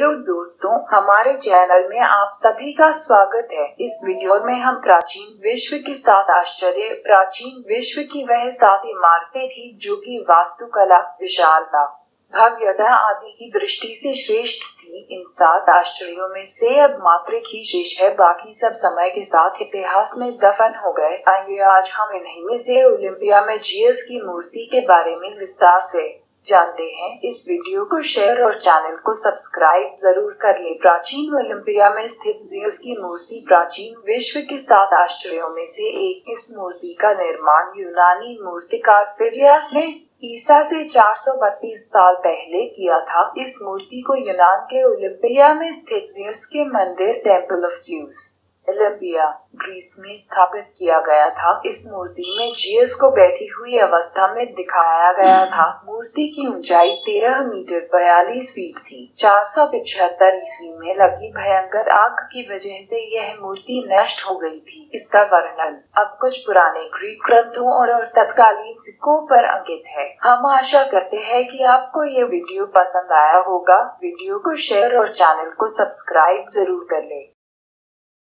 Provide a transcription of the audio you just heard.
Hello दोस्तों, हमारे channel में आप सभी का स्वागत है। इस वीडियो में हम प्राचीन विश्व के सात आश्चर्य, प्राचीन विश्व की वह सात इमारतें थी जो कि वास्तुकला, विशालता, भव्यता आदि की दृष्टि से श्रेष्ठ थी। इन सात आश्चर्यों में से अब मात्र ही शेष है। बाकी सब समय के साथ इतिहास में दफन हो गए। आइए, आज हम इन्हीं में से ओलंपिया में जीएस की मूर्ति के बारे में विस्तार से जानते हैं, इस वीडियो को शेयर और चैनल को सब्सक्राइब ज़रूर कर ले। प्राचीन ओलंपिया में स्थित जियस की मूर्ति प्राचीन विश्व के सात आश्चर्यों में से एक इस मूर्ति का निर्माण यूनानी मूर्तिकार फिलियास ने ईसा से 432 साल पहले किया था। इस मूर्ति को यूनान के ओलंपिया में स्थित जियस के मंदिर temple of Zeus Olympia Greece में स्थापित किया गया था। इस मूर्ति में जीएस को बैठी हुई अवस्था में दिखाया गया था। मूर्ति की ऊंचाई 13 मीटर 42 फीट थी। चार सौ पिछहत्तर ईस्वी में लगी भयंकर आग की वजह से यह मूर्ति नष्ट हो गई थी। इसका वर्णन अब कुछ पुराने ग्रीक ग्रंथों और, और तत्कालीन सिक्कों पर अंकित है। हम आशा करते हैं कि आपको ये वीडियो पसंद आया होगा। वीडियो को शेयर और चैनल को सब्सक्राइब ज़रूर कर ले।